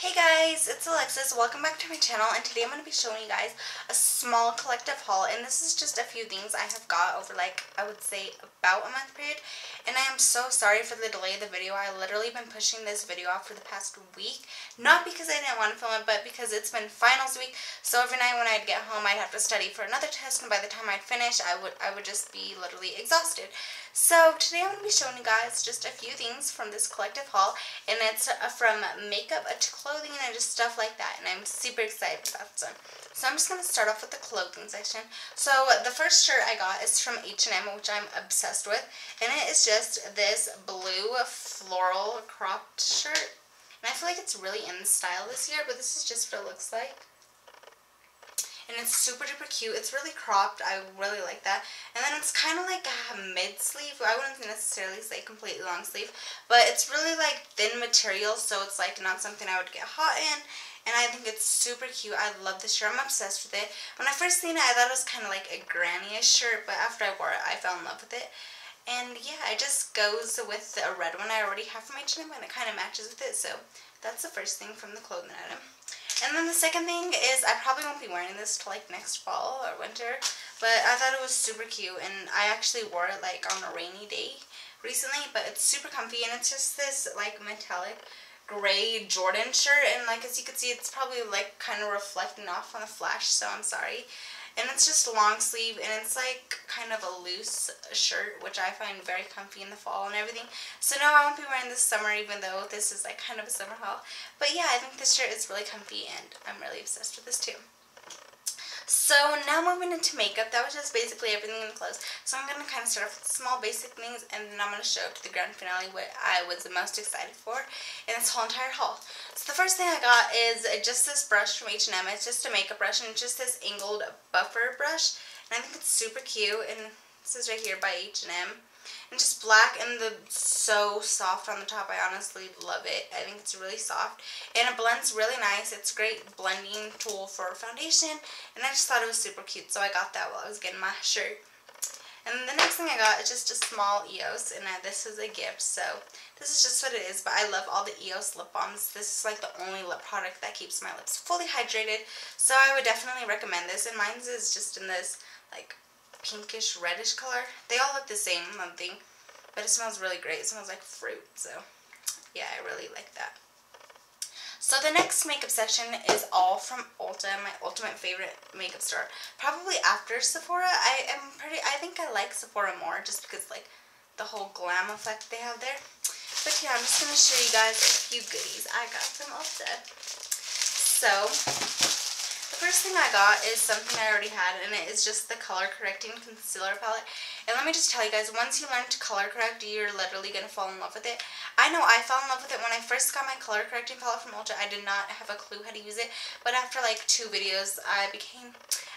Hey guys, it's Alexis. Welcome back to my channel and today I'm going to be showing you guys a small collective haul and this is just a few things I have got over like I would say about a month period and I am so sorry for the delay of the video. I literally been pushing this video off for the past week not because I didn't want to film it but because it's been finals week so every night when I'd get home I'd have to study for another test and by the time I'd finish I would I would just be literally exhausted. So today I'm going to be showing you guys just a few things from this collective haul and it's uh, from makeup to clothing and just stuff like that and I'm super excited about them. So I'm just going to start off with the clothing section. So the first shirt I got is from H&M which I'm obsessed with and it is just this blue floral cropped shirt and I feel like it's really in style this year but this is just what it looks like and it's super duper cute. It's really cropped. I really like that. And then it's kind of like a mid sleeve. I wouldn't necessarily say completely long sleeve, but it's really like thin material, so it's like not something I would get hot in. And I think it's super cute. I love this shirt. I'm obsessed with it. When I first seen it, I thought it was kind of like a granny-ish shirt, but after I wore it, I fell in love with it. And yeah, it just goes with a red one I already have from H&M, and it kind of matches with it. So that's the first thing from the clothing item. And then the second thing is I probably won't be wearing this till like next fall or winter, but I thought it was super cute and I actually wore it like on a rainy day recently, but it's super comfy and it's just this like metallic gray Jordan shirt and like as you can see it's probably like kind of reflecting off on the flash so I'm sorry and it's just long sleeve and it's like kind of a loose shirt which I find very comfy in the fall and everything. So no, I won't be wearing this summer even though this is like kind of a summer haul. But yeah, I think this shirt is really comfy and I'm really obsessed with this too. So now moving into makeup, that was just basically everything in the clothes. So I'm going to kind of start off with small basic things and then I'm going to show up to the grand finale what I was the most excited for in this whole entire haul. So the first thing I got is just this brush from H&M. It's just a makeup brush and it's just this angled buffer brush. And I think it's super cute and this is right here by H&M and just black and the so soft on the top. I honestly love it. I think it's really soft and it blends really nice. It's great blending tool for foundation and I just thought it was super cute so I got that while I was getting my shirt. And the next thing I got is just a small EOS, and uh, this is a gift, so this is just what it is, but I love all the EOS lip balms. This is like the only lip product that keeps my lips fully hydrated, so I would definitely recommend this, and mine is just in this, like, pinkish reddish color. They all look the same, one thing, but it smells really great. It smells like fruit, so yeah, I really like that. So the next makeup section is all from Ulta, my ultimate favorite makeup store. Probably after Sephora. I am pretty, I think I like Sephora more just because like the whole glam effect they have there. But yeah, I'm just going to show you guys a few goodies I got from Ulta. So, first thing I got is something I already had, and it is just the Color Correcting Concealer Palette. And let me just tell you guys, once you learn to color correct, you're literally going to fall in love with it. I know I fell in love with it when I first got my color correcting palette from Ulta. I did not have a clue how to use it, but after like two videos, I became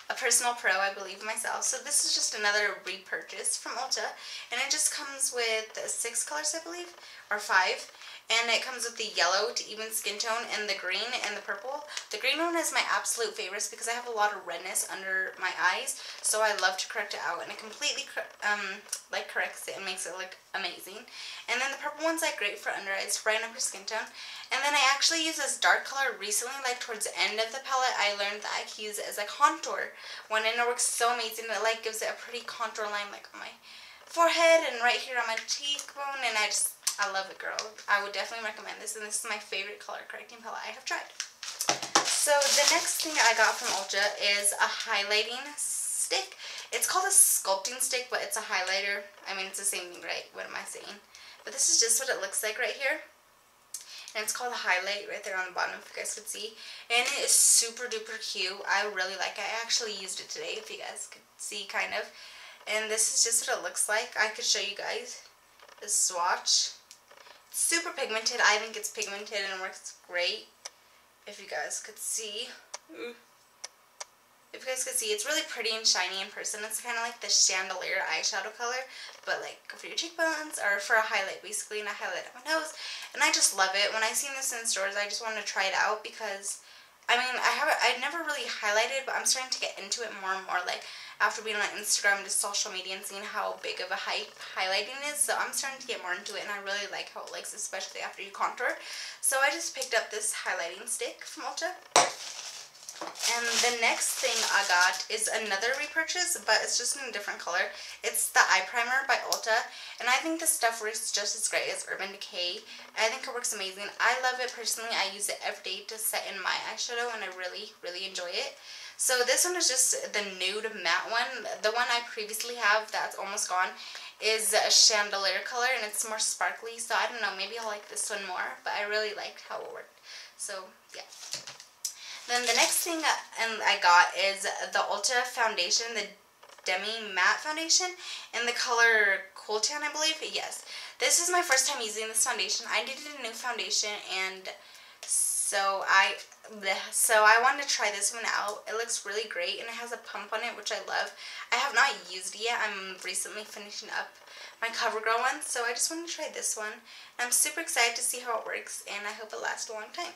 a personal pro, I believe myself. So this is just another repurchase from Ulta, and it just comes with six colors, I believe, or five. And it comes with the yellow to even skin tone and the green and the purple. The green one is my absolute favorites because I have a lot of redness under my eyes. So I love to correct it out and it completely um, like corrects it and makes it look amazing. And then the purple one's like great for under eyes, brighten up your skin tone. And then I actually used this dark color recently, like towards the end of the palette, I learned that I can use it as a contour and it works so amazing. It like gives it a pretty contour line like on my forehead and right here on my cheekbone and I just I love it, girl. I would definitely recommend this, and this is my favorite color correcting palette I have tried. So the next thing I got from Ulta is a highlighting stick. It's called a sculpting stick, but it's a highlighter. I mean, it's the same thing, right? What am I saying? But this is just what it looks like right here. And it's called highlight right there on the bottom, if you guys could see. And it is super duper cute. I really like it. I actually used it today, if you guys could see, kind of. And this is just what it looks like. I could show you guys the swatch super pigmented. I think it's pigmented and works great. If you guys could see. Mm. If you guys could see, it's really pretty and shiny in person. It's kind of like the chandelier eyeshadow color, but like for your cheekbones or for a highlight basically, and I highlight on my nose. And I just love it. When I seen this in stores, I just wanted to try it out because I mean, I haven't, I never really highlighted, but I'm starting to get into it more and more, like, after being on Instagram, just social media, and seeing how big of a hype highlighting is. So I'm starting to get more into it, and I really like how it looks, especially after you contour. So I just picked up this highlighting stick from Ulta. And the next thing I got is another repurchase, but it's just in a different color. It's the eye primer by Ulta, and I think this stuff works just as great as Urban Decay. I think it works amazing. I love it personally. I use it every day to set in my eyeshadow, and I really, really enjoy it. So this one is just the nude matte one. The one I previously have that's almost gone is a chandelier color, and it's more sparkly, so I don't know, maybe I'll like this one more, but I really liked how it worked. So, yeah. Then the next thing and um, I got is the Ulta foundation, the Demi Matte Foundation in the color Cool Tan, I believe. Yes. This is my first time using this foundation. I needed a new foundation and so I so I wanted to try this one out. It looks really great and it has a pump on it which I love. I have not used it yet. I'm recently finishing up my CoverGirl one so I just wanted to try this one. I'm super excited to see how it works and I hope it lasts a long time.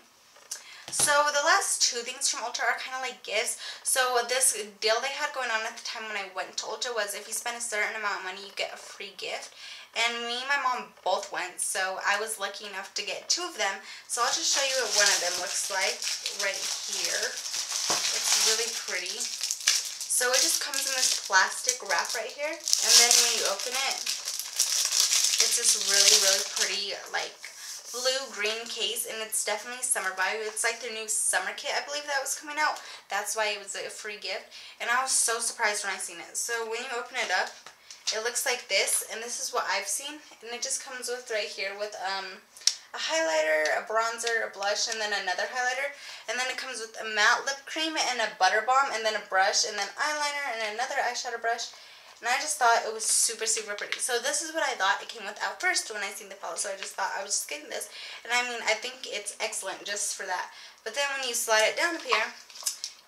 So the last two things from Ulta are kind of like gifts. So this deal they had going on at the time when I went to Ulta was if you spend a certain amount of money, you get a free gift. And me and my mom both went, so I was lucky enough to get two of them. So I'll just show you what one of them looks like right here. It's really pretty. So it just comes in this plastic wrap right here. And then when you open it, it's this really, really pretty, like, blue-green case, and it's definitely summer vibe. It's like their new summer kit, I believe that was coming out. That's why it was a free gift, and I was so surprised when I seen it. So when you open it up, it looks like this, and this is what I've seen, and it just comes with right here with um a highlighter, a bronzer, a blush, and then another highlighter. And then it comes with a matte lip cream and a butter balm, and then a brush, and then eyeliner, and another eyeshadow brush. And I just thought it was super, super pretty. So this is what I thought it came with at first when I seen the palette. So I just thought I was just getting this. And I mean, I think it's excellent just for that. But then when you slide it down up here,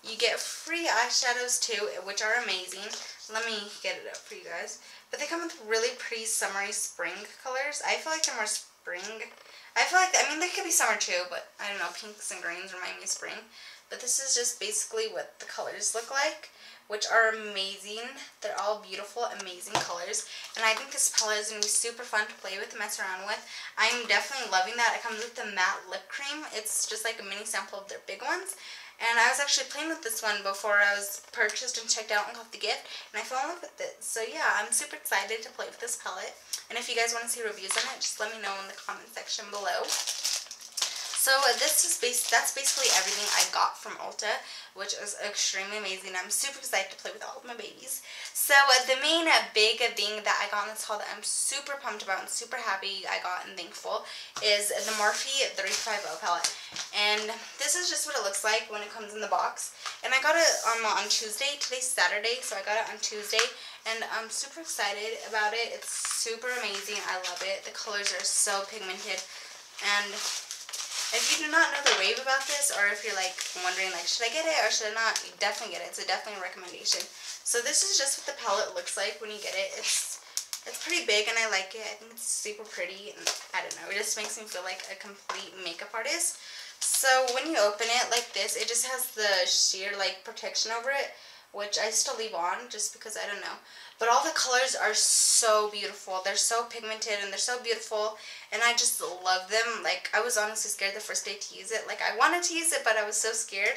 you get free eyeshadows too, which are amazing. Let me get it up for you guys. But they come with really pretty summery spring colors. I feel like they're more spring. I feel like, I mean, they could be summer too, but I don't know, pinks and greens remind me of spring. But this is just basically what the colors look like which are amazing. They're all beautiful, amazing colors. And I think this palette is going to be super fun to play with and mess around with. I'm definitely loving that. It comes with the matte lip cream. It's just like a mini sample of their big ones. And I was actually playing with this one before I was purchased and checked out and got the gift. And I fell in love with it. So yeah, I'm super excited to play with this palette. And if you guys want to see reviews on it, just let me know in the comment section below. So uh, this is bas that's basically everything I got from Ulta, which is extremely amazing. I'm super excited to play with all of my babies. So uh, the main uh, big thing that I got in this haul that I'm super pumped about and super happy I got and thankful is the Morphe 350 palette. And this is just what it looks like when it comes in the box. And I got it um, on Tuesday. Today's Saturday, so I got it on Tuesday. And I'm super excited about it. It's super amazing. I love it. The colors are so pigmented. And if you do not know the rave about this, or if you're like wondering like, should I get it or should I not, you definitely get it. It's a definitely a recommendation. So this is just what the palette looks like when you get it. It's it's pretty big and I like it. I think it's super pretty and I don't know. It just makes me feel like a complete makeup artist. So when you open it like this, it just has the sheer like protection over it which I still leave on just because I don't know. But all the colors are so beautiful. They're so pigmented and they're so beautiful and I just love them. Like I was honestly scared the first day to use it. Like I wanted to use it but I was so scared.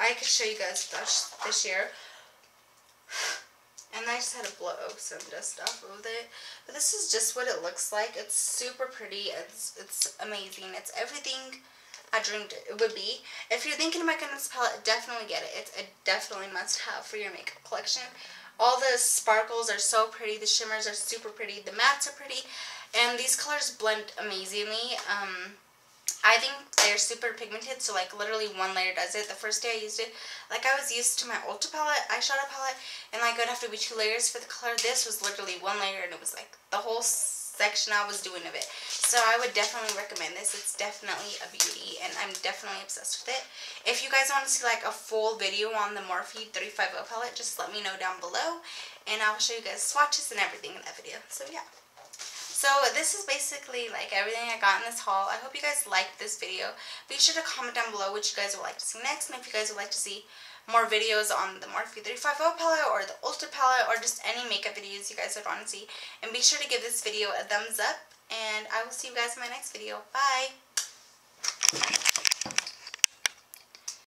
I could show you guys this, this year. And I just had to blow some dust off of it. But this is just what it looks like. It's super pretty. It's, it's amazing. It's everything I dreamed it would be. If you're thinking about getting this palette, definitely get it. It's a definitely must have for your makeup collection. All the sparkles are so pretty. The shimmers are super pretty. The mattes are pretty. And these colors blend amazingly. Um, I think they're super pigmented, so like literally one layer does it. The first day I used it, like I was used to my Ulta palette, eyeshadow palette, and like it would have to be two layers for the color. This was literally one layer and it was like the whole section I was doing of it. So I would definitely recommend this. It's definitely a beauty and I'm definitely obsessed with it. If you guys want to see like a full video on the Morphe 350 palette, just let me know down below and I'll show you guys swatches and everything in that video. So yeah. So this is basically like everything I got in this haul. I hope you guys liked this video. Be sure to comment down below what you guys would like to see next and if you guys would like to see more videos on the Morphe 350 palette or the Ulta palette or just any makeup videos you guys would want to see. And be sure to give this video a thumbs up and I will see you guys in my next video. Bye!